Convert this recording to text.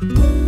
Bye.